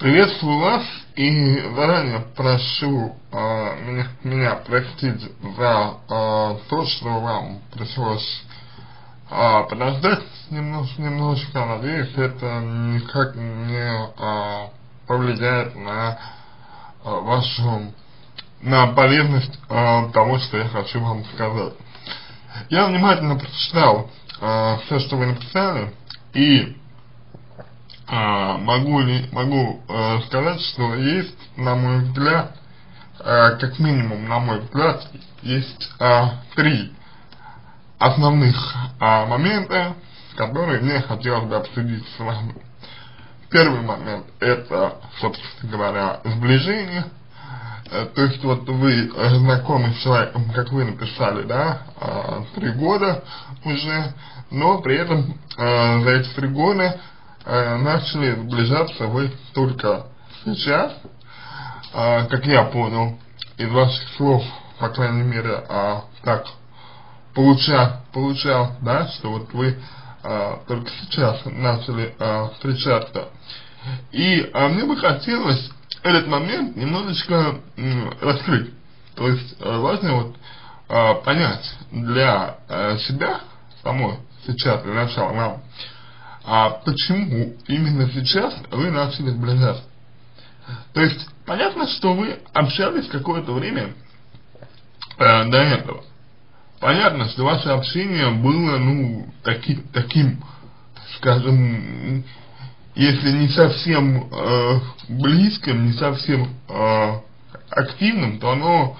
Приветствую вас и заранее прошу э, меня, меня простить за э, то, что вам пришлось э, подождать немножко, немножко. Надеюсь, это никак не э, повлияет на э, вашу на полезность э, того, что я хочу вам сказать. Я внимательно прочитал э, все, что вы написали, и а, могу ли могу э, сказать, что есть, на мой взгляд, э, как минимум, на мой взгляд, есть э, три основных э, момента, которые мне хотелось бы обсудить с вами. Первый момент это, собственно говоря, сближение. Э, то есть вот вы знакомы с человеком, как вы написали, да, э, три года уже, но при этом э, за эти три года э, начали сближаться вы только сейчас, э, как я понял из ваших слов, по крайней мере, э, так получал, получал, да, что вот вы э, только сейчас начали э, встречаться. И э, мне бы хотелось этот момент немножечко э, раскрыть. То есть э, важно вот э, понять для э, себя самой сейчас, для начала нам, а почему именно сейчас вы начали сближаться. То есть, понятно, что вы общались какое-то время э, до этого. Понятно, что ваше общение было, ну, таки, таким, скажем, если не совсем э, близким, не совсем э, активным, то оно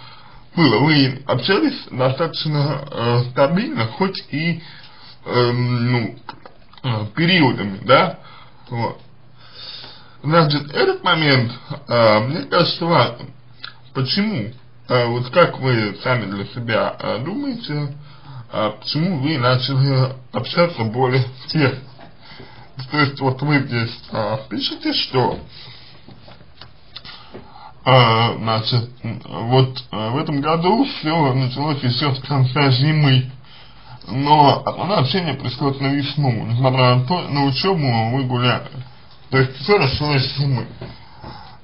было. Вы общались достаточно э, стабильно, хоть и, э, ну, э, периодами, да, вот. Значит, этот момент, э, мне кажется, важным. Почему? Э, вот как вы сами для себя э, думаете, э, почему вы начали общаться более тесно? То есть, вот вы здесь э, пишете, что э, значит, вот э, в этом году все началось еще с конца зимы но основное общение происходит на весну, несмотря на то, на учебу вы гуляли. То есть все началось с зимы.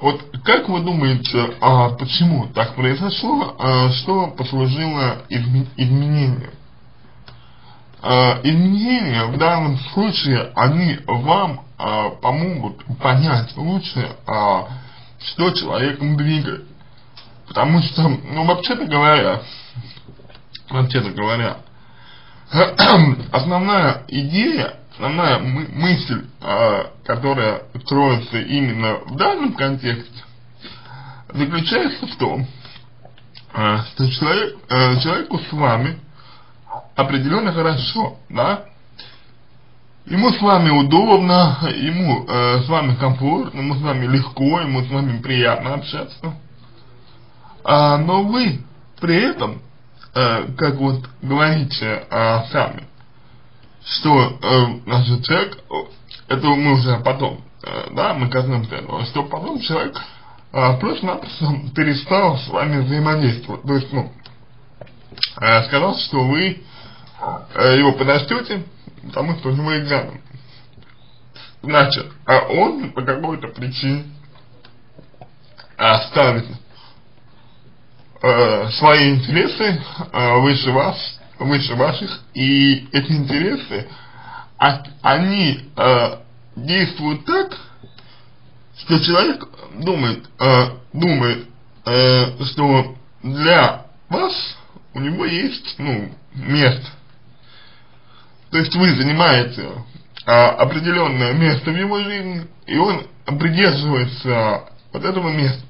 Вот как вы думаете, а почему так произошло, а что послужило изме изменением? А, изменения в данном случае, они вам а, помогут понять лучше, а, что человеком двигает. Потому что, ну, вообще-то говоря, вообще-то говоря, основная идея, основная мы мысль, э, которая строится именно в данном контексте, заключается в том, э, что человек, э, человеку с вами определенно хорошо, да, ему с вами удобно, ему э, с вами комфортно, ему с вами легко, ему с вами приятно общаться, а, но вы при этом э, как вот говорите э, сами, что э, значит, человек, это мы уже потом, э, да, мы коснемся этого, что потом человек э, просто-напросто перестал с вами взаимодействовать. То есть, ну, э, сказал, что вы э, его подождете, потому что у него экзамен. Значит, а он по какой-то причине оставит э, свои интересы э, выше вас, выше ваших, и эти интересы, а, они э, действуют так, что человек думает, э, думает, э, что для вас у него есть, ну, место. То есть вы занимаете э, определенное место в его жизни, и он придерживается вот этого места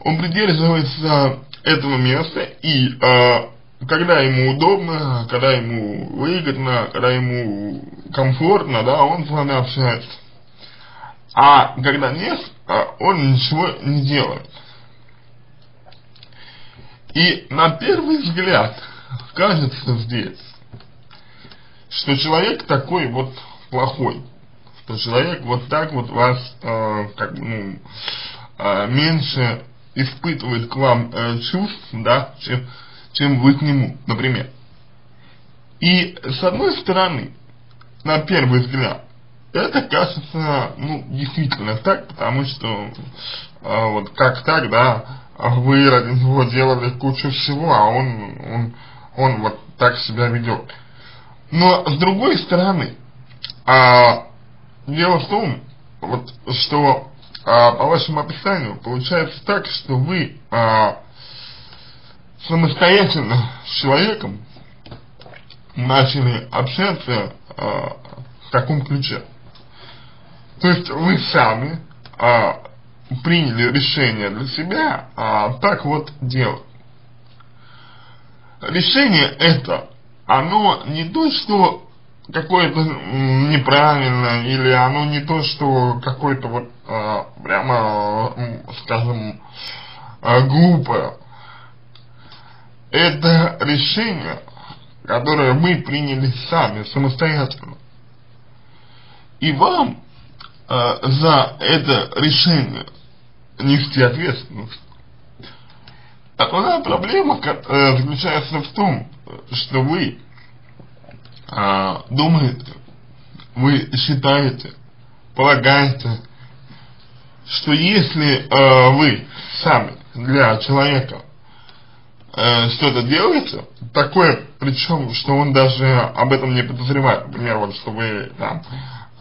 он придерживается этого места и э, когда ему удобно, когда ему выгодно, когда ему комфортно, да, он с вами общается. А когда нет, э, он ничего не делает. И на первый взгляд кажется здесь, что человек такой вот плохой, что человек вот так вот вас э, как ну э, меньше испытывает к вам э, чувств, да, чем, чем вы к нему, например. И с одной стороны, на первый взгляд, это кажется, ну, действительно так, потому что а, вот как так, да, вы ради него делали кучу всего, а он, он, он вот так себя ведет. Но с другой стороны, а, дело в том, вот, что а, по вашему описанию получается так, что вы а, самостоятельно с человеком начали общаться а, в таком ключе. То есть вы сами а, приняли решение для себя а, так вот делать. Решение это, оно не то, что какое-то неправильное, или оно не то, что какое-то вот а, прямо, скажем, а, глупое. Это решение, которое мы приняли сами, самостоятельно. И вам э, за это решение нести ответственность. Основная проблема э, заключается в том, что вы э, думаете, вы считаете, полагаете, что если э, вы сами для человека э, что-то делаете, такое, причем, что он даже об этом не подозревает, например, вот, что вы там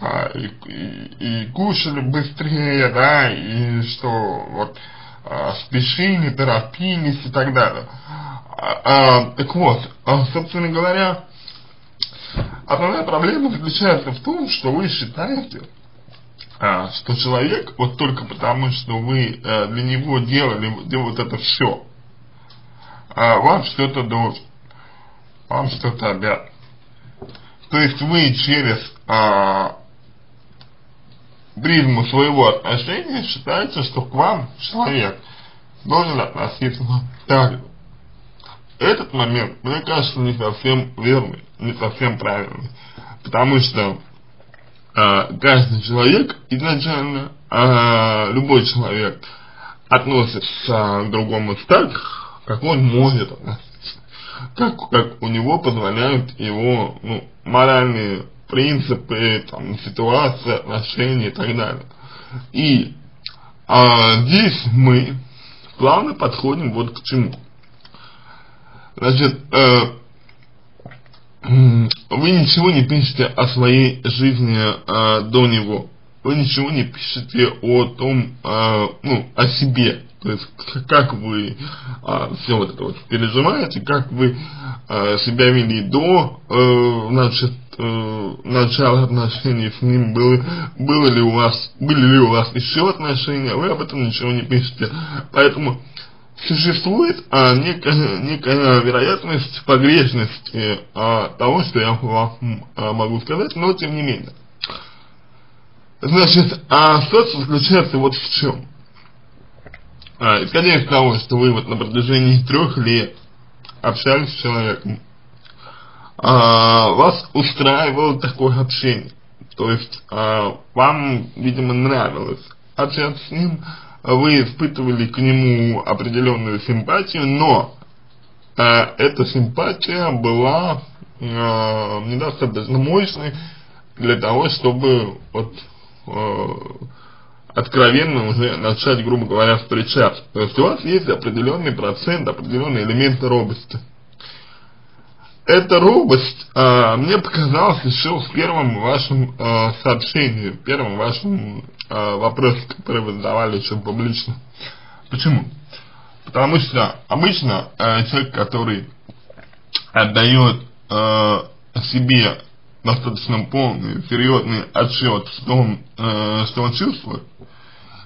а, и, и, и кушали быстрее, да, и что вот а, спешили, торопились и так далее. А, а, так вот, а, собственно говоря, основная проблема заключается в том, что вы считаете, а, что человек, вот только потому, что вы а, для него делали, делали вот это все, а, вам что-то должен, вам что-то обязан. То есть вы через а, призму своего отношения считается, что к вам человек должен относиться так. Этот момент, мне кажется, не совсем верный, не совсем правильный. Потому что э, каждый человек изначально, э, любой человек относится к другому так, как он может относиться. Как, как у него позволяют его ну, моральные принципы, там, ситуация, отношения и так далее. И а, здесь мы плавно подходим вот к чему. Значит, э, вы ничего не пишете о своей жизни э, до него. Вы ничего не пишете о том, э, ну, о себе. То есть, как вы э, все вот это вот переживаете, как вы э, себя вели до, э, значит, э, начала отношений с ним, было, было ли у вас, были ли у вас еще отношения, вы об этом ничего не пишете. Поэтому существует а, некая, некая вероятность погрешности а, того, что я вам а, могу сказать, но тем не менее. Значит, а ситуация заключается вот в чем. А, исходя из того, что вы вот на протяжении трех лет общались с человеком, а, вас устраивало такое общение. То есть а, вам, видимо, нравилось общаться с ним, вы испытывали к нему определенную симпатию, но а, эта симпатия была а, недостаточно мощной для того, чтобы вот а, откровенно уже начать, грубо говоря, встречаться. То есть у вас есть определенный процент, определенные элементы робости эта робость а, мне показалась еще в первом вашем а, сообщении, в первом вашем а, вопросе, который вы задавали еще публично. Почему? Потому что обычно а, человек, который отдает а, себе достаточно полный, серьезный отчет в том, э, что он чувствует,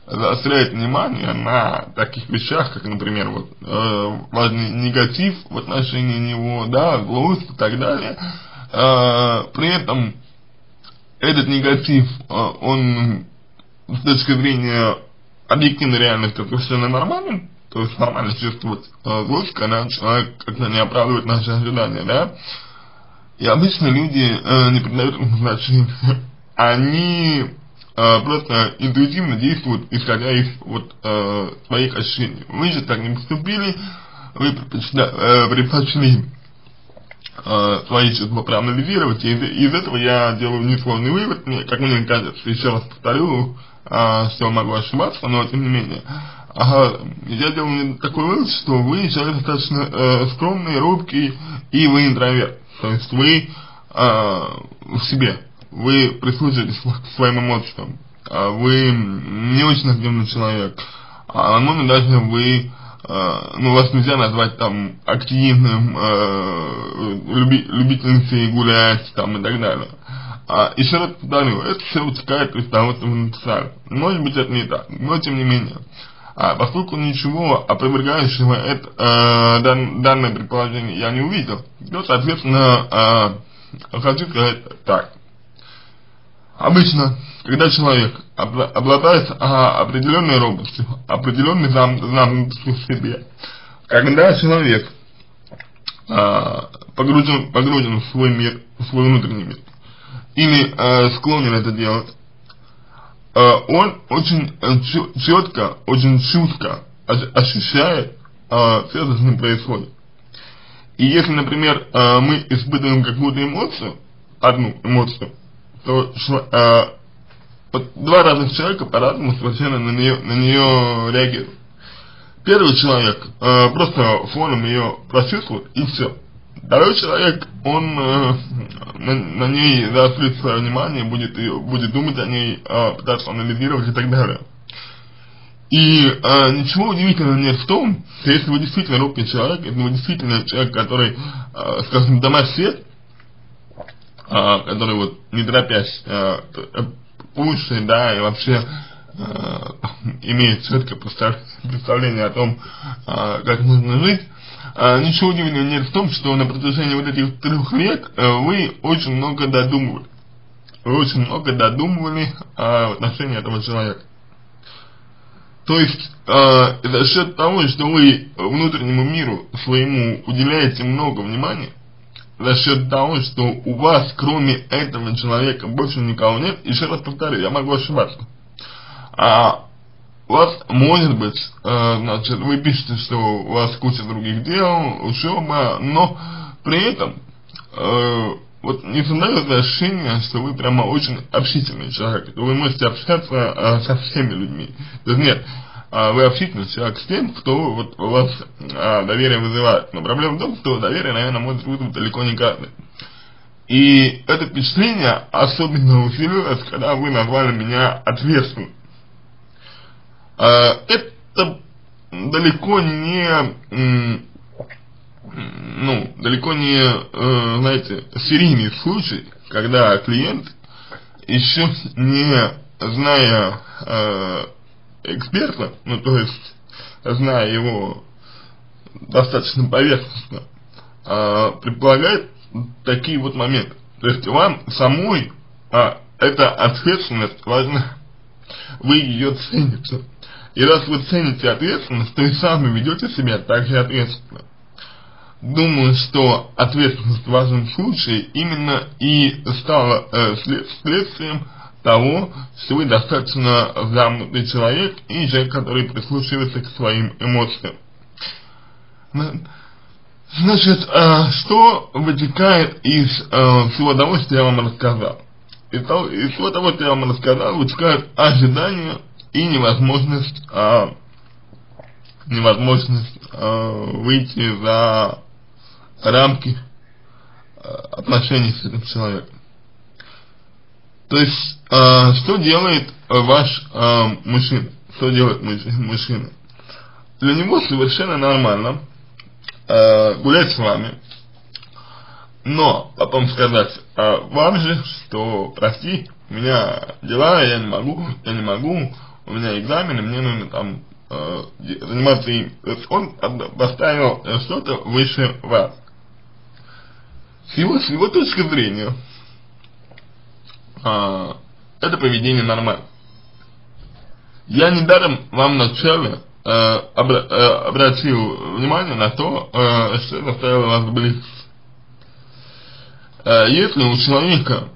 заостряет внимание на таких вещах, как, например, вот, э, важный негатив в отношении него, да, злость и так далее. Э, при этом этот негатив, э, он с точки зрения объективной реальности совершенно нормален, то есть нормально чувствовать э, злость, когда человек как-то не оправдывает наши ожидания, да. И обычно люди э, не придают значения. Они э, просто интуитивно действуют, исходя из вот э, своих ощущений. Вы же так не поступили, вы предпочли, э, предпочли э, свои чувства проанализировать, и из, из этого я делаю несложный вывод, мне, как мне кажется, еще раз повторю, э, что могу ошибаться, но тем не менее, Ага, я делаю такой вывод, что вы человек достаточно э, скромный, робкий, и вы интроверт. То есть вы э, в себе, вы прислушиваетесь к своим эмоциям, э, вы не очень активный человек, а возможно даже вы, э, ну вас нельзя назвать там активным, э, люби, любительницей гулять там и так далее. А, еще раз повторю, это все вытекает из того, что вы написали. Может быть это не так, но тем не менее а, поскольку ничего опровергающего это, э, дан, данное предположение я не увидел, то, соответственно, э, хочу сказать так. Обычно, когда человек обладает а, определенной робостью, определенной зам, замкнутостью в себе, когда человек а, погружен, погружен в свой мир, в свой внутренний мир, или а, склонен это делать, Э, он очень э, четко, очень чутко ощущает э, все, что с ним происходит. И если, например, мы испытываем какую-то эмоцию, одну эмоцию, то два разных человека по-разному совершенно на нее, на нее реагируют. Первый человек просто фоном ее прочувствует и все. Второй человек, он э, на, на ней заострит свое внимание, будет, ее, будет думать о ней, э, пытаться анализировать и так далее. И э, ничего удивительного нет в том, что если вы действительно робкий человек, если вы действительно человек, который, э, скажем, дома свет, э, который вот не торопясь э, слушает, да, и вообще э, имеет четкое представление о том, э, как нужно жить, ничего удивительного нет в том, что на протяжении вот этих трех лет э, вы очень много додумывали. Вы очень много додумывали а, в отношении этого человека. То есть, э, за счет того, что вы внутреннему миру своему уделяете много внимания, за счет того, что у вас, кроме этого человека, больше никого нет, еще раз повторю, я могу ошибаться. А у вас может быть, э, значит, вы пишете, что у вас куча других дел, учеба, но при этом э, вот не создается ощущение, что вы прямо очень общительный человек, что вы можете общаться э, со всеми людьми. То есть нет, э, вы общительный человек с тем, кто вот у вас э, доверие вызывает. Но проблема в том, что доверие, наверное, может вызвать далеко не каждый. И это впечатление особенно усилилось, когда вы назвали меня ответственным. А, это далеко не, ну, далеко не, э, знаете, серийный случай, когда клиент еще не зная э, эксперта, ну то есть зная его достаточно поверхностно, э, предполагает такие вот моменты. То есть вам самой а, эта ответственность важна, вы ее цените. И раз вы цените ответственность, то и сами ведете себя так же ответственно. Думаю, что ответственность в вашем случае именно и стала э, след следствием того, что вы достаточно замкнутый человек и человек, который прислушивается к своим эмоциям. Значит, э, что вытекает из э, всего того, что я вам рассказал? Из, того, из того, что я вам рассказал, вытекают ожидания и невозможность, а, невозможность а, выйти за рамки а, отношений с этим человеком. То есть, а, что делает ваш а, мужчина? Что делает мужчина? Для него совершенно нормально а, гулять с вами, но потом сказать а, вам же, что прости, у меня дела, я не могу, я не могу, у меня экзамены, мне нужно там э, заниматься им. То есть он поставил э, что-то выше вас. С его, с его точки зрения, э, это поведение нормально. Я недаром вам вначале э, обра э, обратил внимание на то, э, что заставило вас близко. Э, если у человека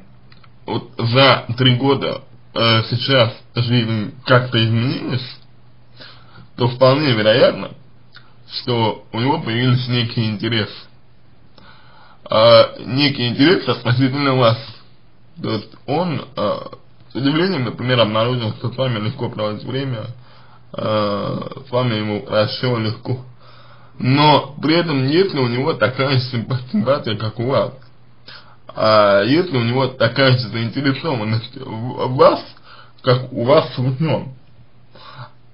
вот за три года э, сейчас жизнь как-то изменилась, то вполне вероятно, что у него появились некие интересы. э, некий интерес относительно вас. То есть он э, с удивлением, например, обнаружил, что с вами легко проводить время, э, с вами ему хорошо, легко. Но при этом нет ли у него такая симпатия, как у вас? А есть ли у него такая же заинтересованность в вас, как у вас в нем?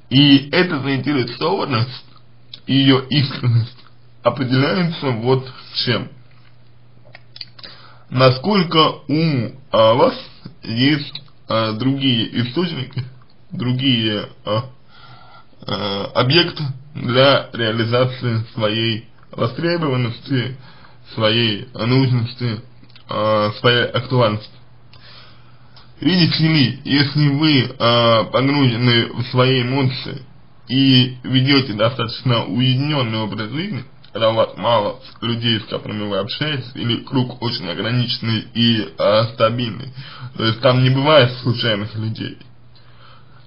И эта заинтересованность, ее искренность определяется вот чем. Насколько у а, вас есть а, другие источники, другие а, объекты для реализации своей востребованности, своей нужности, а, своей актуальности. Видите ли, если вы э, погружены в свои эмоции и ведете достаточно уединенный образ жизни, когда у вас мало людей, с которыми вы общаетесь, или круг очень ограниченный и э, стабильный, то есть там не бывает случайных людей,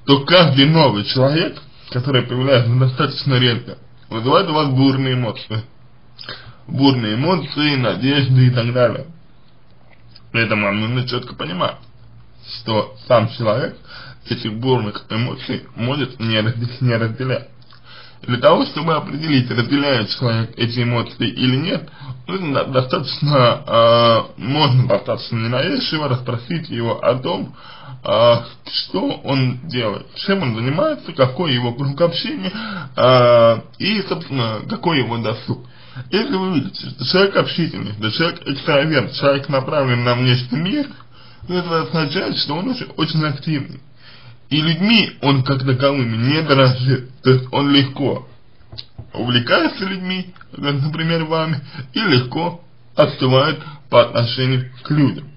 то каждый новый человек, который появляется достаточно редко, вызывает у вас бурные эмоции. Бурные эмоции, надежды и так далее. При этом нужно четко понимать, что сам человек этих бурных эмоций может не, разделять. Для того, чтобы определить, разделяет человек эти эмоции или нет, нужно достаточно, э, можно достаточно ненавязчиво расспросить его о том, э, что он делает, чем он занимается, какой его круг общения э, и, собственно, какой его досуг. Если вы видите, что человек общительный, что человек экстраверт, человек направлен на внешний мир – это означает, что он очень, очень активный. И людьми он как таковыми не дорожит. То есть он легко увлекается людьми, например, вами, и легко остывает по отношению к людям.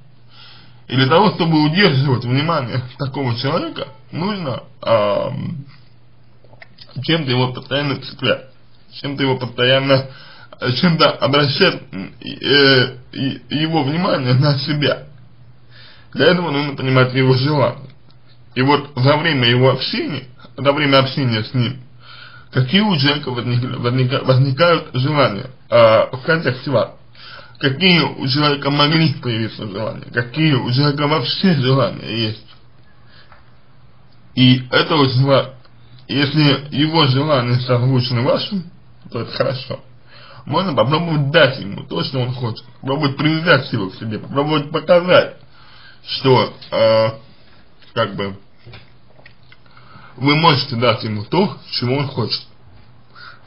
И для того, чтобы удерживать внимание такого человека, нужно э, чем-то его постоянно цеплять, чем-то его постоянно, чем-то обращать э, его внимание на себя. Для этого нужно понимать его желания. И вот за время его общения, за время общения с ним, какие у человека возник, возник, возникают желания э, в контексте вас, какие у человека могли появиться желания, какие у человека вообще желания есть. И это очень важно. Если его желания созвучны вашим, то это хорошо. Можно попробовать дать ему то, что он хочет, попробовать привязать его к себе, попробовать показать, что э, как бы вы можете дать ему то, чего он хочет.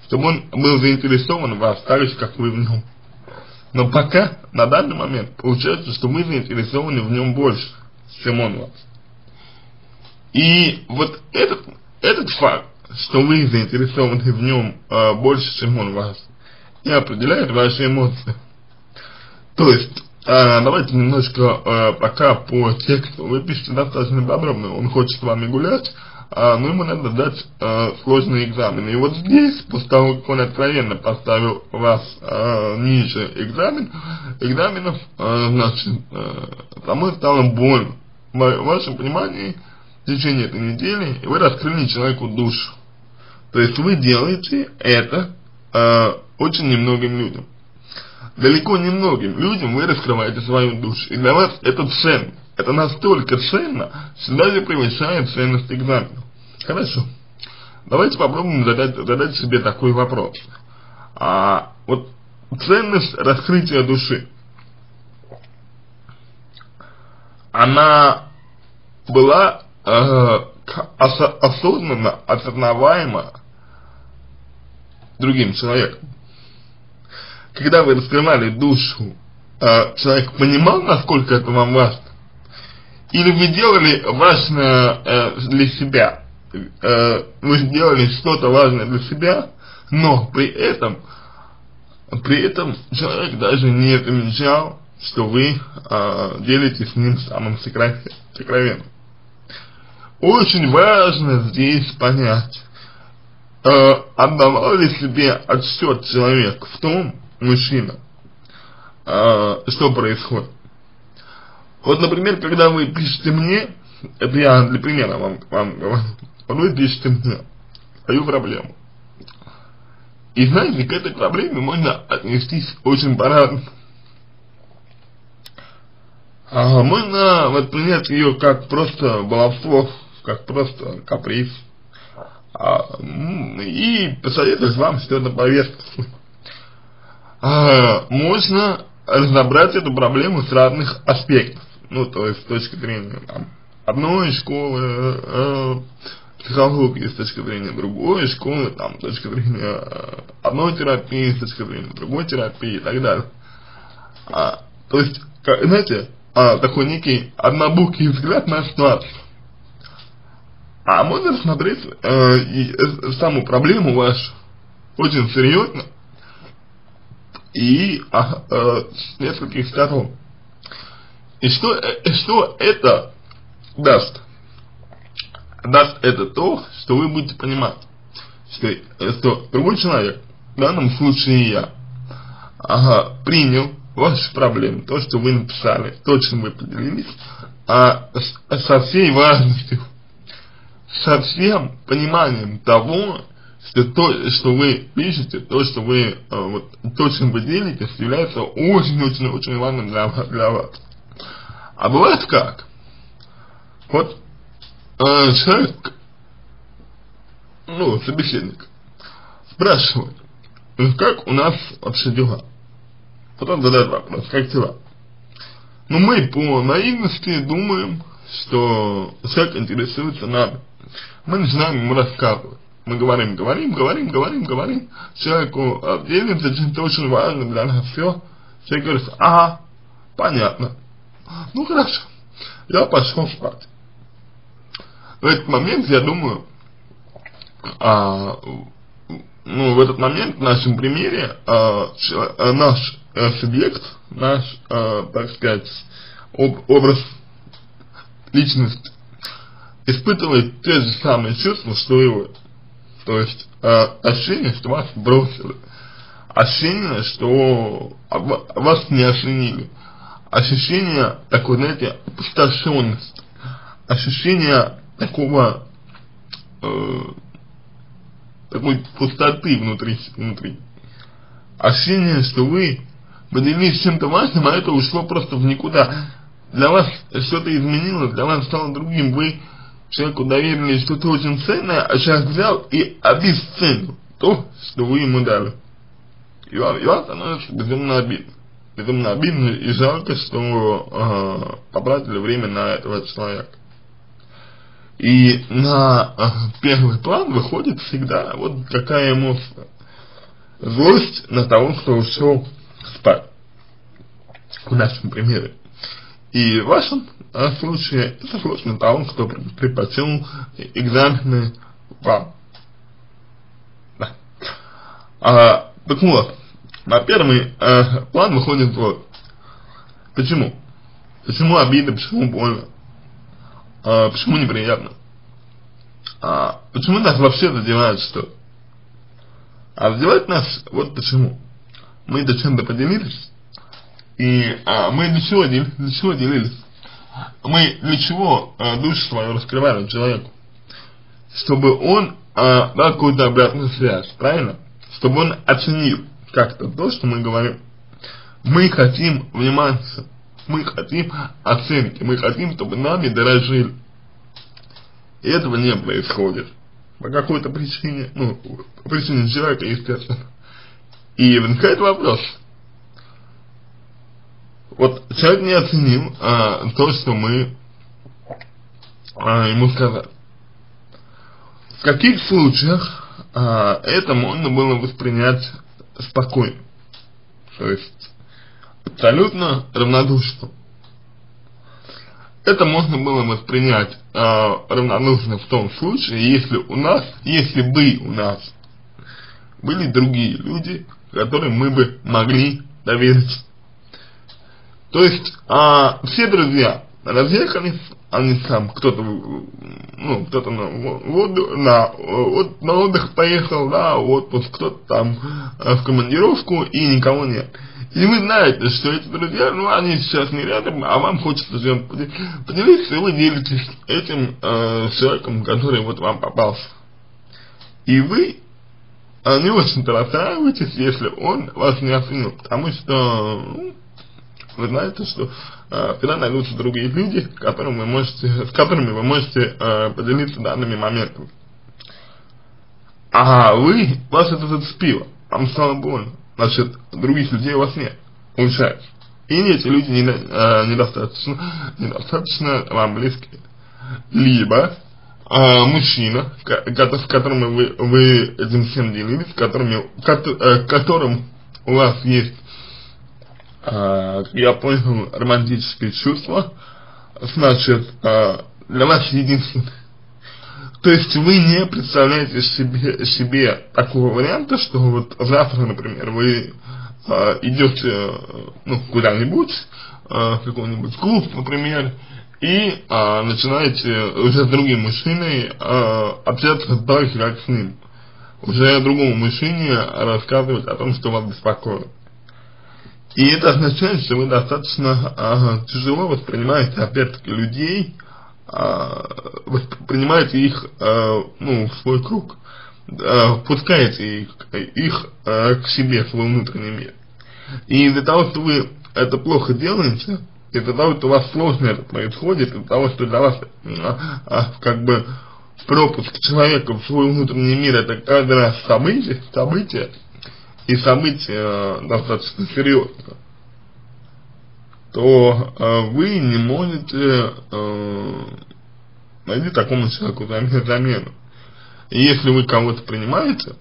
Чтобы он был заинтересован в вас так же, как вы в нем. Но пока, на данный момент, получается, что мы заинтересованы в нем больше, чем он вас. И вот этот, этот факт, что вы заинтересованы в нем э, больше, чем он вас, и определяет ваши эмоции. То есть, а, давайте немножко а, пока по тексту. Вы пишете достаточно подробно. Он хочет с вами гулять, а, но ему надо дать а, сложные экзамены. И вот здесь, после того, как он откровенно поставил вас а, ниже экзамен, экзаменов, а, значит, а, самой стало больно. В вашем понимании, в течение этой недели вы раскрыли человеку душу. То есть вы делаете это а, очень немногим людям далеко не многим людям вы раскрываете свою душу. И для вас это ценно. Это настолько ценно, что даже превышает ценность экзамена. Хорошо. Давайте попробуем задать, задать себе такой вопрос. А, вот ценность раскрытия души, она была э, осознанно осознаваема другим человеком когда вы раскрывали душу, э, человек понимал, насколько это вам важно? Или вы делали важное э, для себя? Э, вы сделали что-то важное для себя, но при этом, при этом человек даже не замечал, что вы э, с ним самым сокровенным. Очень важно здесь понять, э, отдавал ли себе отсчет человек в том, мужчина, а, что происходит. Вот, например, когда вы пишете мне, это я для примера вам, вам говорю, вы пишете мне свою проблему. И знаете, к этой проблеме можно отнестись очень по-разному. а, можно воспринять ее как просто баловство, как просто каприз. А, и посоветовать вам поверхностно. А, можно разобрать эту проблему с разных аспектов. Ну, то есть с точки зрения там, одной школы э, психологии, с точки зрения другой школы, там, с точки зрения э, одной терапии, с точки зрения другой терапии и так далее. А, то есть, как, знаете, а, такой некий однобокий взгляд на ситуацию. А можно рассмотреть э, и, э, саму проблему вашу очень серьезно и а, э, с нескольких сторон. И что, э, что это даст? Даст это то, что вы будете понимать, что, э, что другой человек, в данном случае я, ага, принял ваши проблемы, то, что вы написали, то, чем вы поделились, а со всей важностью, со всем пониманием того, что то, что вы пишете, то, что вы, э, вот, то, чем вы делитесь, является очень-очень-очень важным для, для вас. А бывает как? Вот э, человек, ну, собеседник, спрашивает, как у нас вообще дела? Потом задает вопрос, как дела? Ну, мы по наивности думаем, что человек интересуется нами. Мы начинаем ему рассказывать. Мы говорим, говорим, говорим, говорим, говорим. Человеку э, делится, это очень важно для нас все. Человек говорит, ага, понятно. Ну хорошо, я пошел спать. В этот момент, я думаю, а, ну, в этот момент в нашем примере а, а, наш а, субъект, наш, а, так сказать, об, образ личности испытывает те же самые чувства, что и вы. То есть э, ощущение, что вас бросили, ощущение, что вас не оценили, ощущение такой, знаете, опустошенности, ощущение такого, э, такой пустоты внутри, внутри. Ощущение, что вы поделились чем-то важным, а это ушло просто в никуда. Для вас что-то изменилось, для вас стало другим, вы человеку доверили что-то очень ценное, а человек взял и обесценил то, что вы ему дали. И вам, и вам становится безумно обидно. Безумно обидно и жалко, что э, потратили время на этого человека. И на э, первый план выходит всегда вот какая эмоция. Злость на того, кто ушел спать. В нашем примере. И в вашем случае это на того, кто предпочел экзамены вам. Да. А, так вот, на первый э, план выходит вот. Почему? Почему обидно, почему больно? А, почему неприятно? А, почему нас вообще задевает что? А задевает нас вот почему. Мы до чем-то поделились, и а, мы для чего, для чего делились? Мы для чего а, душу свою раскрываем человеку? Чтобы он а, дал какую-то обратную связь, правильно? Чтобы он оценил как-то то, что мы говорим. Мы хотим внимания, мы хотим оценки, мы хотим, чтобы нами дорожили. И этого не происходит. По какой-то причине, ну, по причине человека, естественно. И возникает вопрос, вот человек не оценил а, то, что мы а, ему сказали. В каких случаях а, это можно было воспринять спокойно? То есть абсолютно равнодушно. Это можно было воспринять а, равнодушно в том случае, если у нас, если бы у нас были другие люди, которым мы бы могли довериться. То есть, а, все друзья разъехались, они сам, кто-то, ну, кто-то на, на, на отдых поехал, да, отпуск, кто-то там э, в командировку, и никого нет. И вы знаете, что эти друзья, ну, они сейчас не рядом, а вам хочется с ним поделиться, и вы делитесь этим э, человеком, который вот вам попался. И вы э, не очень-то расстраиваетесь, если он вас не оценил, потому что, ну, вы знаете, что э, всегда найдутся другие люди, которым вы можете, с которыми вы можете э, поделиться данными моментами. А вы, вас это зацепило, вам стало больно, значит, других людей у вас нет, получается. И эти люди не, э, недостаточно, недостаточно вам близки. Либо э, мужчина, с которым вы, вы этим всем делились, которыми, э, которым у вас есть, э, я понял, романтические чувства, значит, э, для вас единственный то есть вы не представляете себе, себе такого варианта, что вот завтра, например, вы э, идете ну, куда-нибудь, в какой-нибудь клуб, например, и э, начинаете уже с другим мужчиной э, общаться так, как с ним. Уже другому мужчине рассказывать о том, что вас беспокоит. И это означает, что вы достаточно э, тяжело воспринимаете, опять-таки, людей, а, воспринимаете их а, ну, в свой круг, а, пускаете их, их к себе, в свой внутренний мир. И из-за того, что вы это плохо делаете, из-за того, что у вас сложно это происходит, из-за того, что для вас как бы пропуск человека в свой внутренний мир это каждый раз событие, событие, и событие достаточно серьезное то э, вы не можете э, найти такому человеку замену. И если вы кого-то принимаете,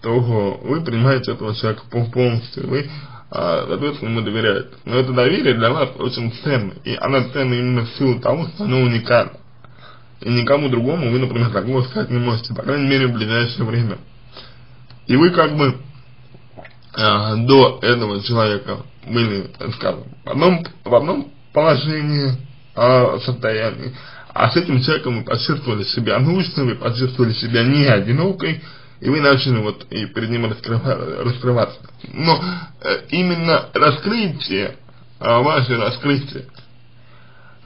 то вы принимаете этого человека полностью, вы, э, соответственно, ему доверяете. Но это доверие для вас очень ценно, и оно ценно именно в силу того, что оно уникально. И никому другому вы, например, такого сказать не можете, по крайней мере, в ближайшее время. И вы как бы э, до этого человека были, скажем, в одном, в одном положении, э, состоянии, а с этим человеком вы почувствовали себя нужным, вы почувствовали себя не одинокой, и вы начали вот и перед ним раскрываться. Но э, именно раскрытие, э, ваше раскрытие,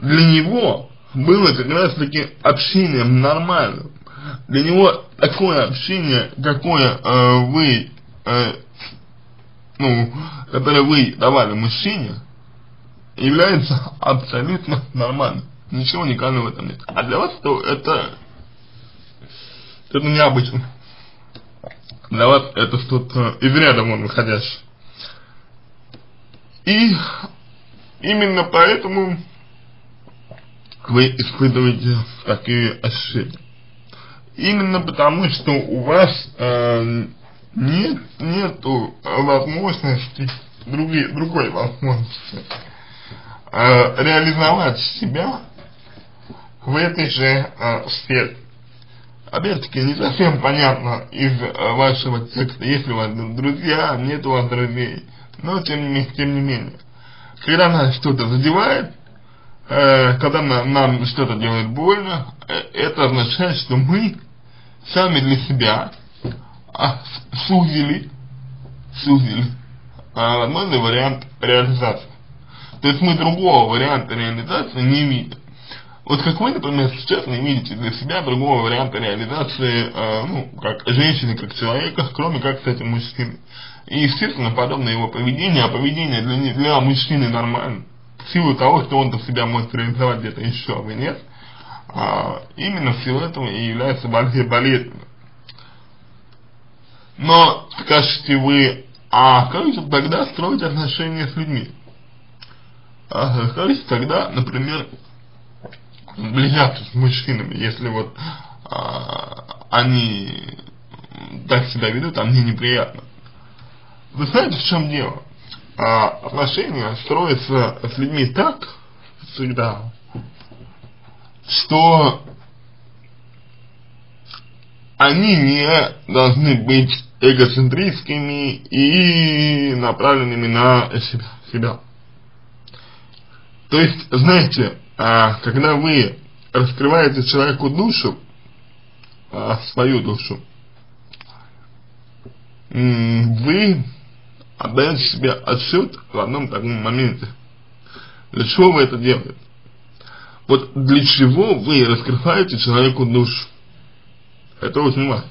для него было как раз таки общением нормальным. Для него такое общение, какое э, вы э, ну, которое вы давали мужчине, является абсолютно нормальным. Ничего уникального в этом нет. А для вас то это, это необычно. Для вас это что-то из ряда вон выходящее. И именно поэтому вы испытываете такие ощущения. Именно потому, что у вас э, нет, нету возможности, другие, другой возможности э, реализовать себя в этой же э, сфере. Опять-таки, не совсем понятно из э, вашего текста, если у вас друзья, нет у вас друзей, но тем не, тем не менее. Когда нас что-то задевает, э, когда нам, нам что-то делает больно, э, это означает, что мы сами для себя а, сузили, сузили а, возможный вариант реализации. То есть мы другого варианта реализации не видим. Вот как вы, например, сейчас не видите для себя другого варианта реализации, э, ну, как женщины, как человека, кроме как с этим мужчиной. И, естественно, подобное его поведение, а поведение для, для мужчины нормально, в силу того, что он-то себя может реализовать где-то еще, а вы нет, а, именно в силу этого и является болезненным. Но скажете вы, а как же тогда строить отношения с людьми? А, скажите тогда, например, близятся с мужчинами, если вот а, они так себя ведут, а мне неприятно. Вы знаете, в чем дело? А, отношения строятся с людьми так всегда, что они не должны быть эгоцентрическими и направленными на себя. То есть, знаете, а, когда вы раскрываете человеку душу, а, свою душу, вы отдаете себе отсчет в одном таком моменте. Для чего вы это делаете? Вот для чего вы раскрываете человеку душу? Это очень важно.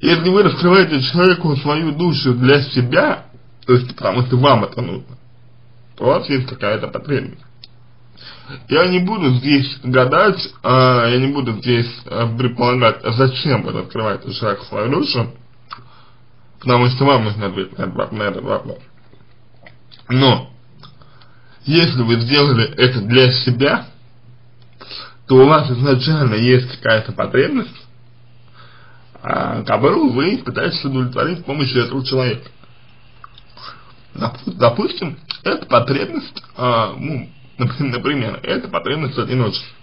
Если вы раскрываете человеку свою душу для себя, то есть потому что вам это нужно, у вас есть какая-то потребность. Я не буду здесь гадать, а, я не буду здесь а, предполагать, а зачем вы открываете человеку свою душу, потому что вам нужно ответить на этот вопрос. Но, если вы сделали это для себя, то у вас изначально есть какая-то потребность, а, которую вы пытаетесь удовлетворить с помощью этого человека. Допустим, эта потребность, а, ну, например, это потребность одиночества.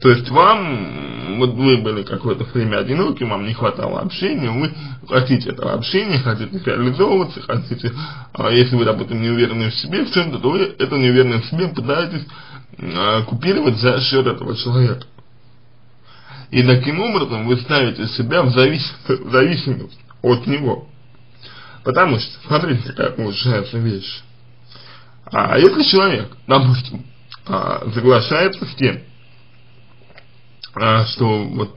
То есть вам, вот вы были какое-то время одиноки, вам не хватало общения, вы хотите этого общения, хотите реализовываться, хотите, а если вы, допустим, не уверены в себе в чем-то, то вы это неуверенность в себе пытаетесь а, купировать за счет этого человека. И таким образом вы ставите себя в, завис в зависимость от него. Потому что, смотрите, какая получается вещь. А если человек, допустим, а, соглашается с тем, что вот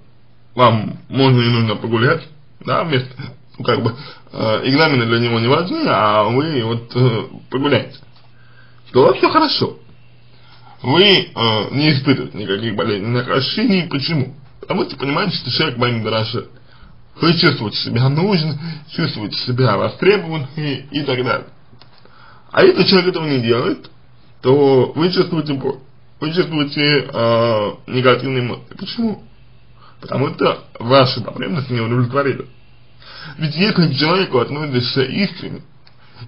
вам можно и нужно погулять, да, вместо, ну, как бы, э, экзамены для него не важны, а вы вот э, погуляете, то все хорошо. Вы э, не испытываете никаких болезненных ощущений. Почему? Потому что понимаете, что человек вами дорожит. Вы чувствуете себя нужным, чувствуете себя востребованным и, и так далее. А если человек этого не делает, то вы чувствуете боль. Вы чувствуете э, негативные эмоции. Почему? Потому что ваши потребности не удовлетворены. Ведь если к человеку относишься искренне,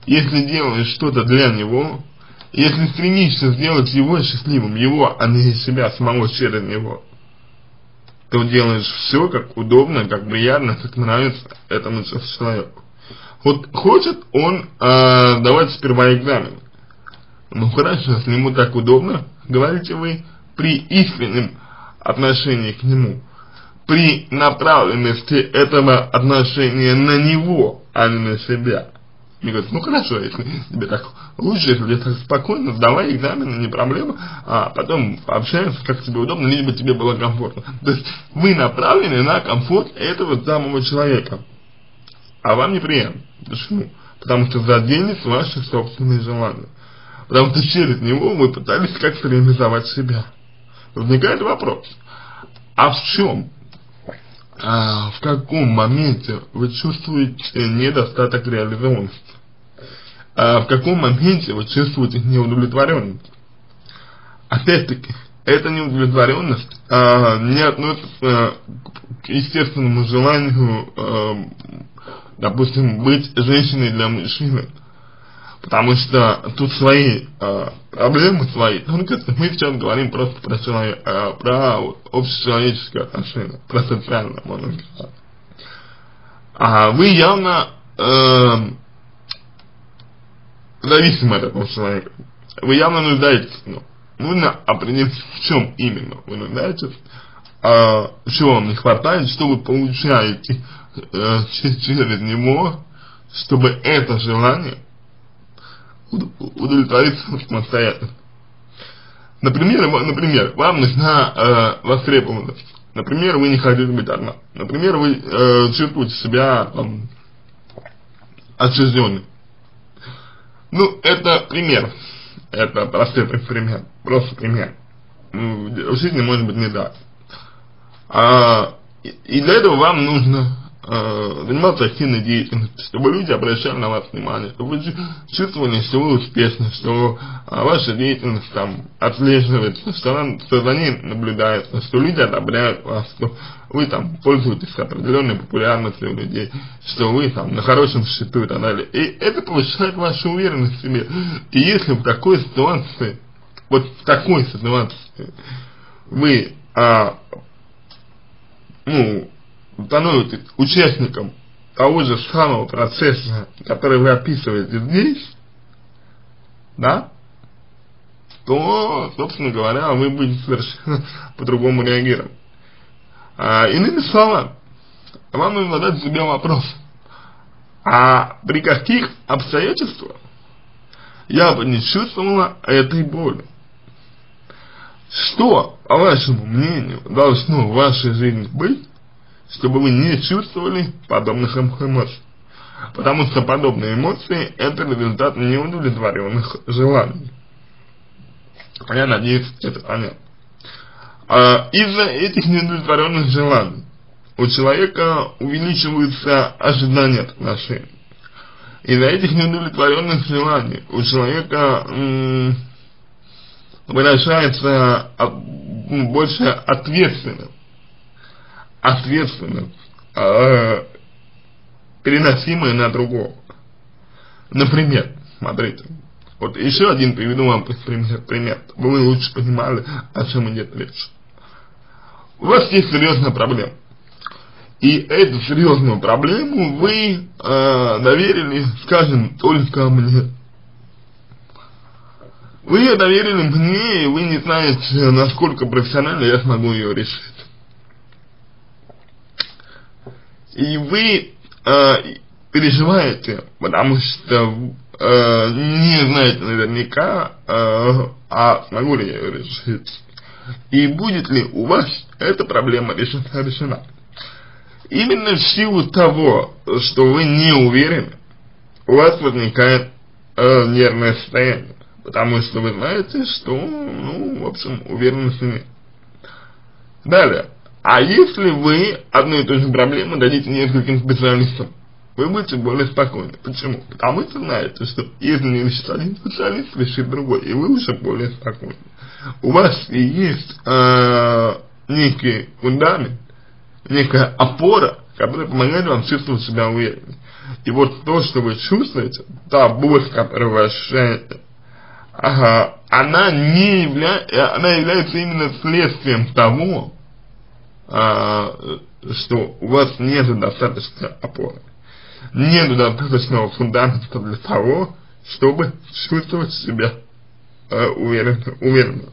если делаешь что-то для него, если стремишься сделать его счастливым, его, а не себя самого через него, то делаешь все как удобно, как приятно, как нравится этому человеку. Вот хочет он э, давать сперва экзамен. Ну хорошо, если ему так удобно, говорите вы, при искреннем отношении к нему, при направленности этого отношения на него, а не на себя. Мне говорят, ну хорошо, если тебе так лучше, если тебе так спокойно, сдавай экзамены, не проблема, а потом пообщаемся, как тебе удобно, лишь бы тебе было комфортно. То есть вы направлены на комфорт этого самого человека, а вам неприятно. Почему? Потому что заденет ваши собственные желания. Потому что через него вы пытались как-то реализовать себя. Возникает вопрос, а в чем, а в каком моменте вы чувствуете недостаток реализованности? А в каком моменте вы чувствуете неудовлетворенность? Опять-таки, эта неудовлетворенность а, не относится к естественному желанию а, допустим, быть женщиной для мужчины. Потому что тут свои э, проблемы, свои тонкости. Мы сейчас говорим просто про, человек, э, про общечеловеческие отношения, про социальное, можно сказать. А вы явно э, зависимы от этого человека. Вы явно нуждаетесь в нем. Нужно определить, в чем именно вы нуждаетесь, э, чего вам не хватает, что вы получаете э, через него, чтобы это желание удовлетвориться самостоятельно. Например, например, вам нужна э, востребованность. Например, вы не хотите быть одна. Например, вы э, чувствуете себя там, отчужденным. Ну, это пример. Это простой пример. Просто пример. В жизни может быть не так. А, и для этого вам нужно э, заниматься активной деятельностью, чтобы люди обращали на вас внимание, чтобы вы чувствовали, что вы успешны, что э, ваша деятельность там отслеживается, что, она, что за ней наблюдается, что люди одобряют вас, что вы там пользуетесь определенной популярностью у людей, что вы там на хорошем счету и так далее. И это повышает вашу уверенность в себе. И если в такой ситуации, вот в такой ситуации вы а, ну, становитесь участником того же самого процесса, который вы описываете здесь, да, то, собственно говоря, вы будете совершенно по-другому реагировать. А, иными словами, вам нужно задать себе вопрос, а при каких обстоятельствах я бы не чувствовала этой боли? Что, по вашему мнению, должно в вашей жизни быть, чтобы вы не чувствовали подобных эмоций. Потому что подобные эмоции – это результат неудовлетворенных желаний. Я надеюсь, это понятно. А, Из-за этих неудовлетворенных желаний у человека увеличиваются ожидания от отношений. Из-за этих неудовлетворенных желаний у человека выражается ну, больше ответственность, ответственность, э, переносимая на другого. Например, смотрите, вот еще один приведу вам пример, пример, вы лучше понимали, о чем идет речь. У вас есть серьезная проблема. И эту серьезную проблему вы э, доверили, скажем, только мне. Вы ее доверили мне, и вы не знаете, насколько профессионально я смогу ее решить. И вы э, переживаете, потому что э, не знаете наверняка, э, а смогу ли я ее решить. И будет ли у вас эта проблема решена. решена. Именно в силу того, что вы не уверены, у вас возникает э, нервное состояние. Потому что вы знаете, что, ну, в общем, уверенности нет. Далее. А если вы одну и ту же проблему дадите нескольким специалистам, вы будете более спокойны. Почему? Потому что знаете, что если не решит один специалист, решит другой, и вы уже более спокойны. У вас есть э, некий фундамент, некая опора, которая помогает вам чувствовать себя увереннее. И вот то, что вы чувствуете, та боль, которую вы ощущаете, ага, она не явля... она является именно следствием того, что у вас нет достаточной опоры. Нет достаточного фундамента для того, чтобы чувствовать себя э, уверенно, уверенно.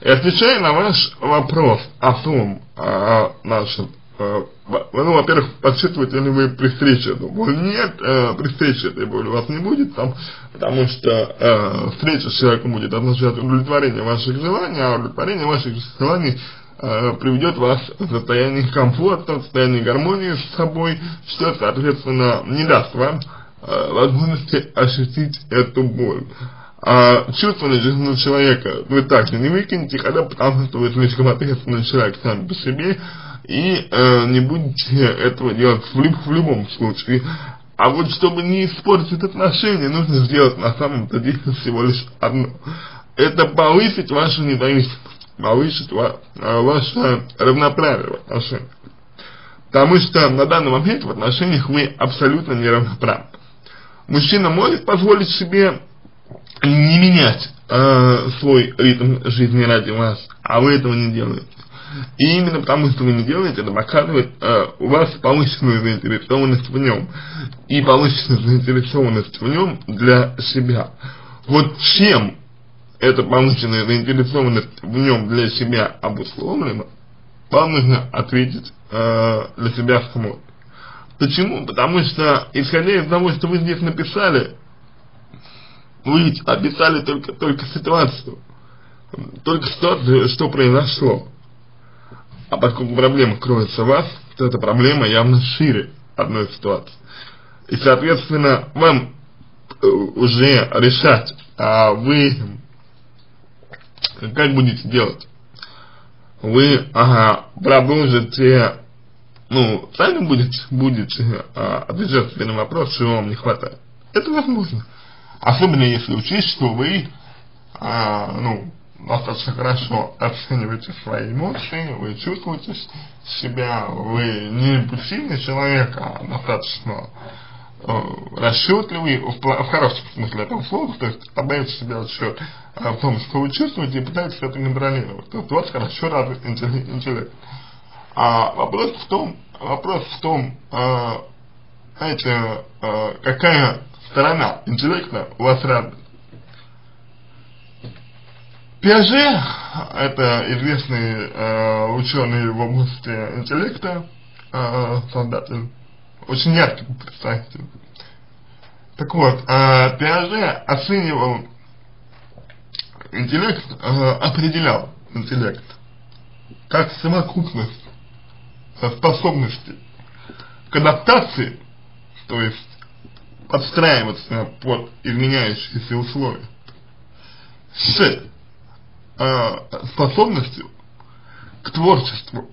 И отвечая на ваш вопрос о том, о нашем, э, ну, во-первых, подсчитываете ли вы при встрече эту боль? Нет, э, при встрече этой боли у вас не будет, там, потому что э, встреча с человеком будет означать удовлетворение ваших желаний, а удовлетворение ваших желаний приведет вас в состояние комфорта, в состояние гармонии с собой, что, соответственно, не даст вам э, возможности ощутить эту боль. А чувство жизненного человека вы также не выкинете, когда потому что вы слишком ответственный человек сам по себе, и э, не будете этого делать в, в любом случае. А вот чтобы не испортить отношения, нужно сделать на самом-то деле всего лишь одно. Это повысить вашу независимость, повысить ва, э, ваше равноправие в отношениях. Потому что на данный момент в отношениях вы абсолютно неравноправны. Мужчина может позволить себе не менять э, свой ритм жизни ради вас, а вы этого не делаете. И именно потому, что вы не делаете, это показывает э, у вас повышенную заинтересованность в нем. И повышенную заинтересованность в нем для себя. Вот чем эта повышенная заинтересованность в нем для себя обусловлена, вам нужно ответить э, для себя самой. Почему? Потому что, исходя из того, что вы здесь написали, вы описали только, только ситуацию. Только ситуацию, что произошло. А поскольку проблема кроется в вас, то эта проблема явно шире одной ситуации. И, соответственно, вам э, уже решать, а вы как будете делать? Вы, ага, продолжите, ну, сами будете, будете а, отвечать себе на вопрос, чего вам не хватает. Это возможно. Особенно если учесть, что вы, а, ну, достаточно хорошо оцениваете свои эмоции, вы чувствуете себя, вы не импульсивный человек, а достаточно расчетливый, в, в хорошем смысле этого слова, то есть отдаете себе отчет э, в том, что вы чувствуете, и пытаетесь это контролировать. То есть у вас хорошо развит интеллект. А вопрос в том, вопрос в том, э, знаете, э, какая сторона интеллекта у вас развита. Пиаже, это известный э, ученый в области интеллекта, э, создатель, очень яркий представитель. Так вот, э, Пиаже оценивал интеллект, э, определял интеллект как совокупность способностей к адаптации то есть подстраиваться под изменяющиеся условия, с э, способностью к творчеству,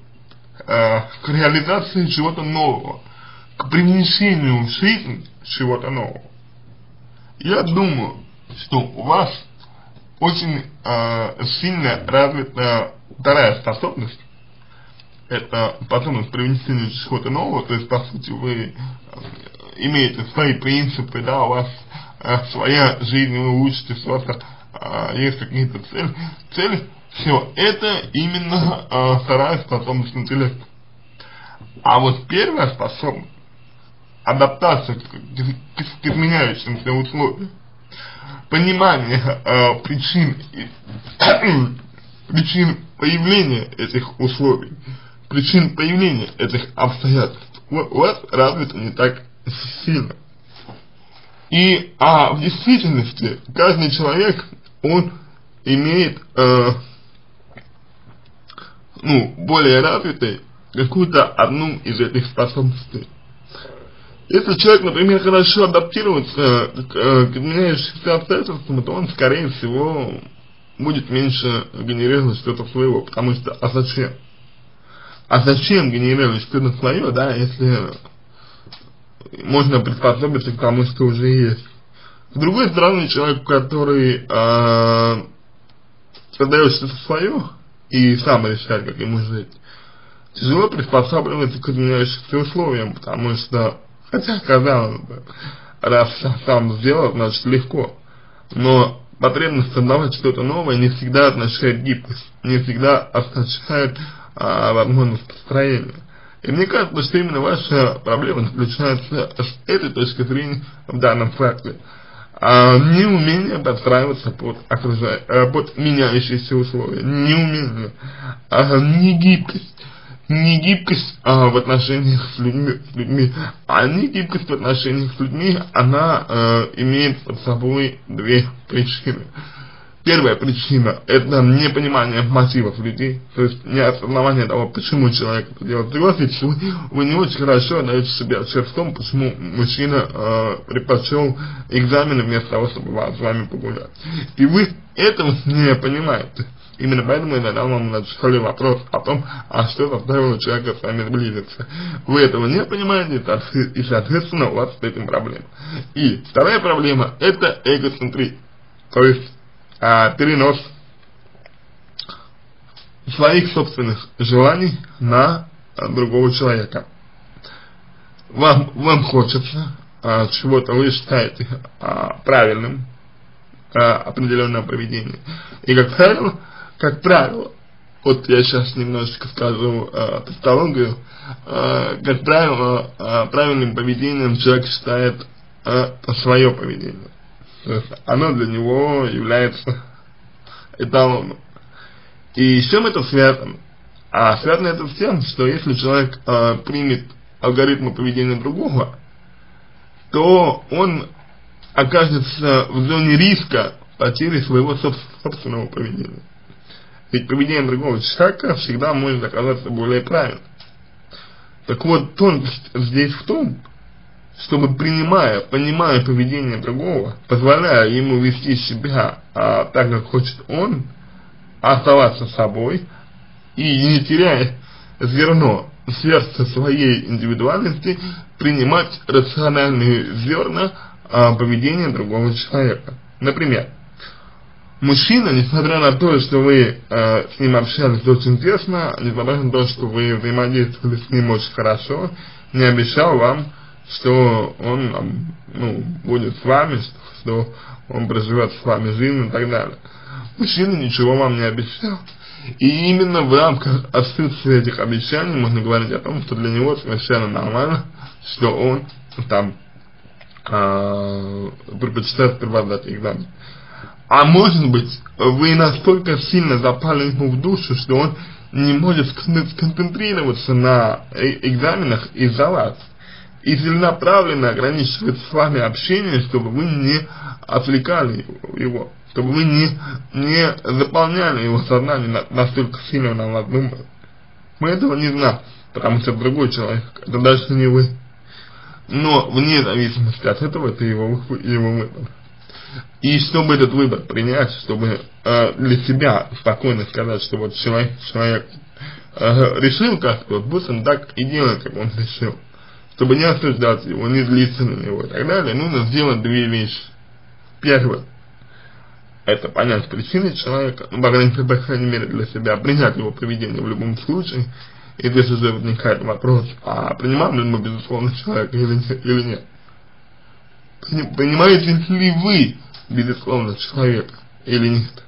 э, к реализации чего-то нового, к привнесению в жизнь чего-то нового. Я думаю, что у вас очень э, сильно развита вторая способность, это способность привнесения чего-то нового, то есть, по сути, вы имеете свои принципы, да, у вас э, своя жизнь, вы учитесь, у вас э, есть какие-то цели, цели, все, это именно э, вторая способность интеллекта. А вот первая способность, адаптация к, к, изменяющимся условиям, понимание э, причин, причин появления этих условий, причин появления этих обстоятельств, у вас развито не так сильно. И а в действительности каждый человек, он имеет э, ну, более развитой какую-то одну из этих способностей. Если человек, например, хорошо адаптируется к, э, к изменяющимся обстоятельствам, то он, скорее всего, будет меньше генерировать что-то своего, потому что, а зачем? А зачем генерировать что-то свое, да, если можно приспособиться к тому, что уже есть. С другой стороны, человек, который э, создает что-то свое и сам решает, как ему жить, тяжело приспосабливаться к изменяющимся условиям, потому что, хотя, казалось бы, раз сам сделал, значит легко, но потребность создавать что-то новое не всегда означает гибкость, не всегда означает а, возможность построения. И мне кажется, что именно ваша проблема заключается с этой точки зрения в данном факте. А, неумение подстраиваться под, окружая, э, под меняющиеся условия, неумение, а, не гибкость, не гибкость а, в отношениях с людьми, с людьми, а не гибкость в отношениях с людьми, она а, имеет под собой две причины. Первая причина – это непонимание мотивов людей, то есть неосознавание того, почему человек это делает. Согласитесь, вы, вы не очень хорошо даете себе отчет в том, почему мужчина э, предпочел экзамены вместо того, чтобы с вами погулять. И вы этого не понимаете. Именно поэтому я задал вам вначале вопрос о том, а что заставило человека с вами сблизиться. Вы этого не понимаете, и, соответственно, у вас с этим проблема. И вторая проблема – это эгоцентризм. То есть, а, перенос своих собственных желаний на другого человека. Вам, вам хочется а, чего-то, вы считаете а, правильным а, определенное поведение. И как правило, как правило, вот я сейчас немножечко скажу э, тавтологию, э, как правило, э, правильным поведением человек считает э, свое поведение. То есть оно для него является эталоном. И с чем это связано? А связано это с тем, что если человек э, примет алгоритмы поведения другого, то он окажется в зоне риска потери своего собственного поведения. Ведь поведение другого человека всегда может оказаться более правильным. Так вот, тонкость здесь в том, чтобы принимая, понимая поведение другого, позволяя ему вести себя а, так, как хочет он, оставаться собой и не теряя зерно сердца своей индивидуальности, принимать рациональные зерна а, поведения другого человека. Например, мужчина, несмотря на то, что вы э, с ним общались очень тесно, несмотря на то, что вы взаимодействовали с ним очень хорошо, не обещал вам, что он ну, будет с вами, что, он проживет с вами жизнь и так далее. Мужчина ничего вам не обещал. И именно в рамках отсутствия этих обещаний можно говорить о том, что для него совершенно нормально, что он там э, предпочитает сперва дать экзамен. А может быть, вы настолько сильно запали ему в душу, что он не может сконцентрироваться на э, экзаменах из-за вас. И целенаправленно ограничивает с вами общение, чтобы вы не отвлекали его, чтобы вы не, не заполняли его сознание настолько сильно на вас думает. Мы этого не знаем, потому что другой человек, это даже не вы. но вне зависимости от этого это его, его выбор. И чтобы этот выбор принять, чтобы э, для себя спокойно сказать, что вот человек, человек э, решил как-то, пусть он так и делает, как он решил. Чтобы не осуждать его, не злиться на него и так далее, нужно сделать две вещи. Первое, это понять причины человека, ну, по крайней, по крайней мере для себя, принять его поведение в любом случае, и здесь уже возникает вопрос, а принимаем ли мы, безусловно, человека или, или нет. Понимаете ли вы, безусловно, человека или нет?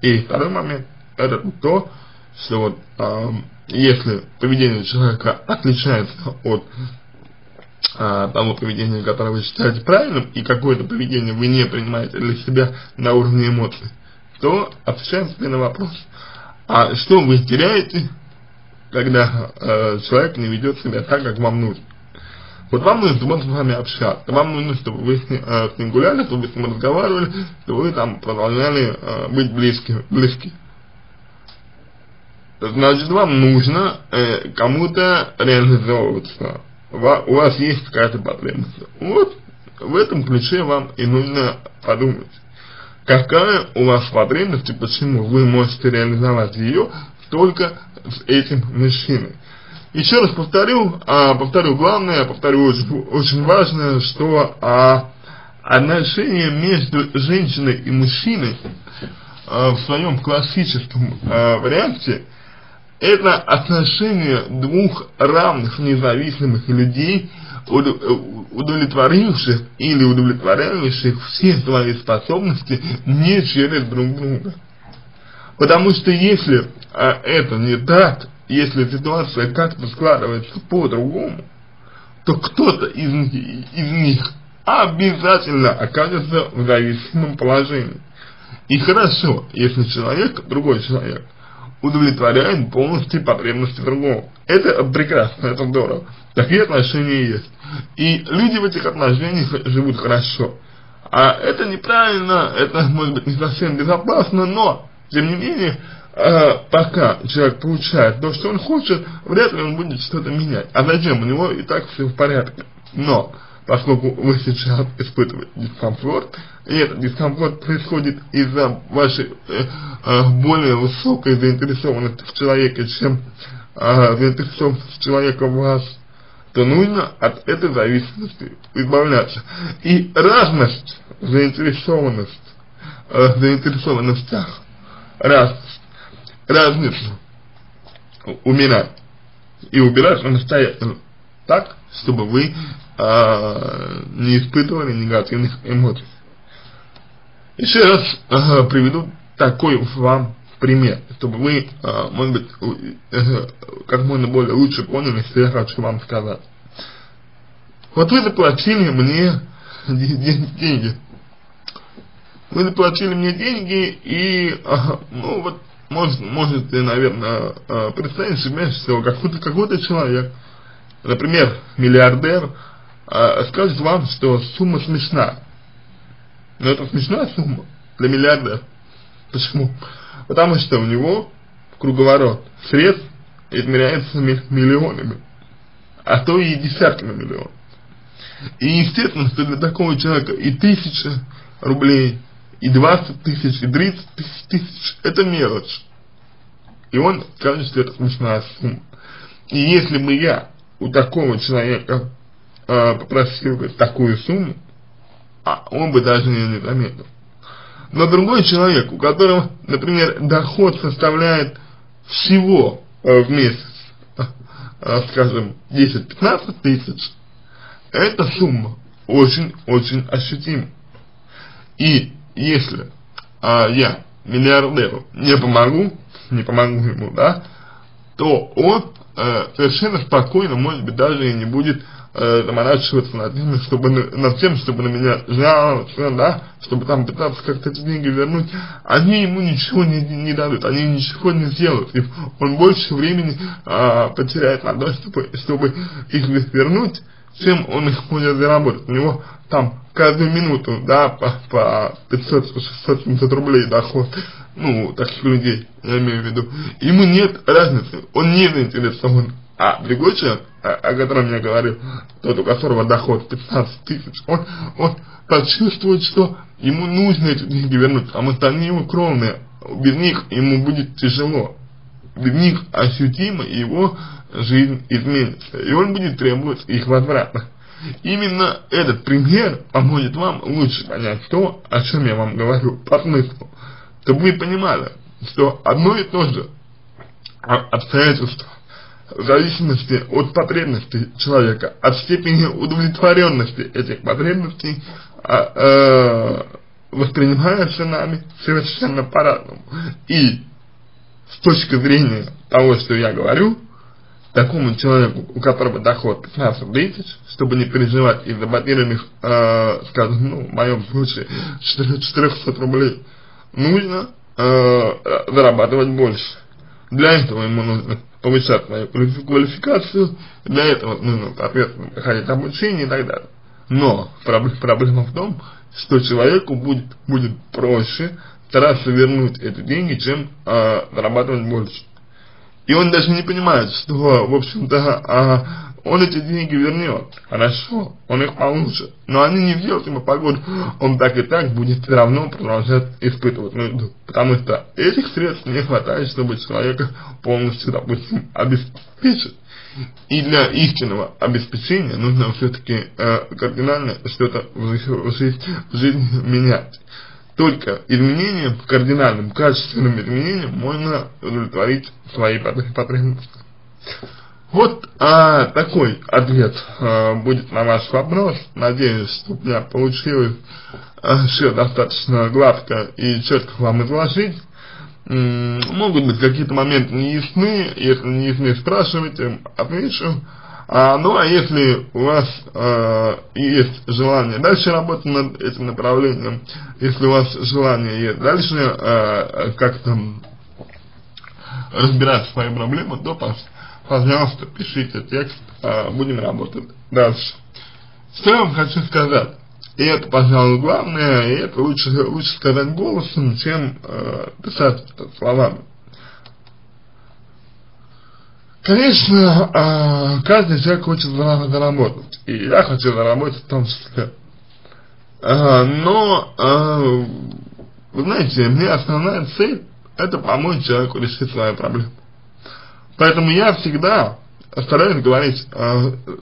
И второй момент, это то, что вот, э, если поведение человека отличается от э, того поведения, которое вы считаете правильным, и какое-то поведение вы не принимаете для себя на уровне эмоций, то отвечаем на вопрос, а что вы теряете, когда э, человек не ведет себя так, как вам нужно? Вот вам нужно, чтобы он с вами общаться, вам нужно, чтобы вы с ним, э, с ним гуляли, чтобы вы с ним разговаривали, чтобы вы там продолжали э, быть близки, близки. Значит, вам нужно э, кому-то реализовываться. У вас есть какая-то потребность. Вот в этом ключе вам и нужно подумать. Какая у вас потребность и почему вы можете реализовать ее только с этим мужчиной. Еще раз повторю, а, повторю главное, повторю очень, очень важное, что а, отношения между женщиной и мужчиной а, в своем классическом а, варианте это отношения двух равных независимых людей, удовлетворивших или удовлетворяющих все свои способности не через друг друга. Потому что если а, это не так, если ситуация как-то складывается по-другому, то кто-то из, из них обязательно окажется в зависимом положении. И хорошо, если человек, другой человек, удовлетворяет полностью потребности другого. Это прекрасно, это здорово. Такие отношения есть. И люди в этих отношениях живут хорошо. А это неправильно, это может быть не совсем безопасно, но, тем не менее, э, пока человек получает то, что он хочет, вряд ли он будет что-то менять. А зачем? У него и так все в порядке. Но, поскольку вы сейчас испытываете дискомфорт, и этот дискомфорт происходит из-за вашей э, э, более высокой заинтересованности в человеке, чем э, заинтересованность человека в вас, то нужно от этой зависимости избавляться. И разность заинтересованность, э, заинтересованностях, разность, разницу умирать и убирать самостоятельно так, чтобы вы э, не испытывали негативных эмоций. Еще раз э, приведу такой вам пример, чтобы вы, э, может быть, э, как можно более лучше поняли, что я хочу вам сказать. Вот вы заплатили мне деньги. Вы заплатили мне деньги и, э, ну вот, может, можете, наверное, э, представить себе, что какой-то какой человек, например, миллиардер, э, скажет вам, что сумма смешна. Но это смешная сумма для миллиардера. Почему? Потому что у него круговорот средств измеряется миллионами, а то и десятками миллионов. И естественно, что для такого человека и тысяча рублей, и 20 тысяч, и 30 тысяч, это мелочь. И он скажет, что это смешная сумма. И если бы я у такого человека э, попросил бы такую сумму, а он бы даже не заметил. Но другой человек, у которого, например, доход составляет всего э, в месяц, э, скажем, 10-15 тысяч, эта сумма очень-очень ощутима. И если э, я миллиардеру не помогу, не помогу ему, да, то он э, совершенно спокойно, может быть, даже и не будет э, заморачиваться над тем, чтобы, над тем, чтобы на меня жаловаться, да, чтобы там пытаться как-то эти деньги вернуть, они ему ничего не, не дадут, они ничего не сделают, и он больше времени э, потеряет на то, чтобы, чтобы их вернуть, чем он их может заработать. У него там каждую минуту, да, по, по 500, 600, 700 рублей доход, ну, таких людей, я имею в виду, ему нет разницы, он не заинтересован, а человек о, о котором я говорил, тот, у которого доход 15 тысяч, он, он почувствует, что ему нужно эти деньги вернуть, потому что они его кровные, без них ему будет тяжело, без них ощутимо его жизнь изменится, и он будет требовать их возврата. Именно этот пример поможет вам лучше понять то, о чем я вам говорю, по смыслу, чтобы вы понимали, что одно и то же обстоятельство в зависимости от потребностей человека, от степени удовлетворенности этих потребностей а, э, воспринимается нами совершенно по-разному. И с точки зрения того, что я говорю, такому человеку, у которого доход 15 тысяч, чтобы не переживать из-за потерянных, э, скажем, ну, в моем случае, 400 рублей, нужно э, зарабатывать больше. Для этого ему нужно повышать свою квалификацию, для этого нужно, соответственно, проходить обучение и так далее. Но проблема в том, что человеку будет, будет проще стараться вернуть эти деньги, чем э, зарабатывать больше. И он даже не понимает, что, в общем-то, а, он эти деньги вернет, хорошо, он их получит, но они не взял ему погоду, он так и так будет все равно продолжать испытывать нужду, потому что этих средств не хватает, чтобы человека полностью, допустим, обеспечить. И для истинного обеспечения нужно все-таки э, кардинально что-то в, в, в жизни менять. Только изменением, кардинальным, качественным изменением можно удовлетворить свои потребности. Вот а, такой ответ а, будет на ваш вопрос. Надеюсь, что у меня получилось а, все достаточно гладко и четко вам изложить. М могут быть какие-то моменты неясны, если не ясны, спрашивайте, отвечу. А, ну а если у вас э, есть желание дальше работать над этим направлением, если у вас желание есть дальше э, как-то разбирать свои проблемы, то, пожалуйста, пишите текст, э, будем работать дальше. Что я вам хочу сказать? И это, пожалуй, главное, и это лучше, лучше сказать голосом, чем э, писать словами. Конечно, а, каждый человек хочет заработать, и я хочу заработать в том числе. А, но, а, вы знаете, мне основная цель это помочь человеку решить свою проблему. Поэтому я всегда стараюсь говорить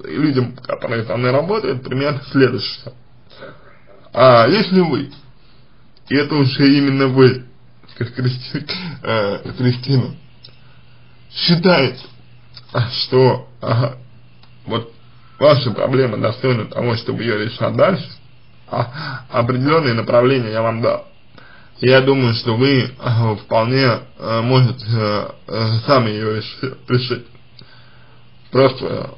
людям, которые со мной работают, примерно следующее. А если вы, и это уже именно вы, Кристина, считаете, что ага, вот ваша проблема достойна того, чтобы ее решать дальше, а определенные направления я вам дал. Я думаю, что вы э, вполне э, можете э, сами ее решить. Просто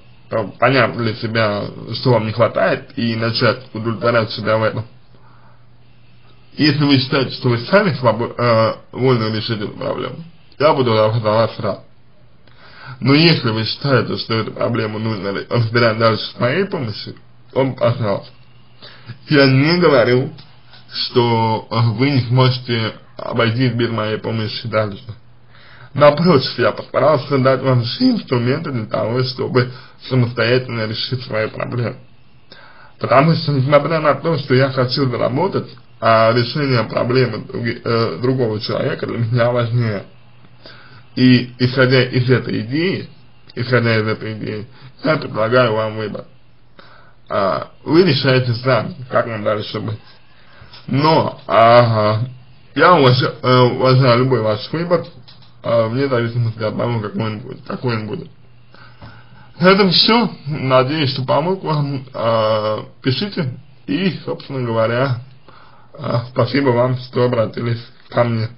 поняв для себя, что вам не хватает, и начать удовлетворять себя в этом. Если вы считаете, что вы сами свобод, э, решить эту проблему, я буду за вас рад. Но если вы считаете, что эту проблему нужно разбирать дальше с моей помощью, то, пожалуйста. Я не говорю, что вы не сможете обойтись без моей помощи дальше. Напротив, я постарался дать вам все инструменты для того, чтобы самостоятельно решить свои проблемы. Потому что, несмотря на то, что я хочу заработать, а решение проблемы э, другого человека для меня важнее. И исходя из этой идеи, исходя из этой идеи, я предлагаю вам выбор. А, вы решаете сами, как вам дальше быть. Но ага, я уважаю, э, уважаю любой ваш выбор, э, вне зависимости от того, какой он будет. Какой он будет. На все. Надеюсь, что помог вам. Э, пишите. И, собственно говоря, э, спасибо вам, что обратились ко мне.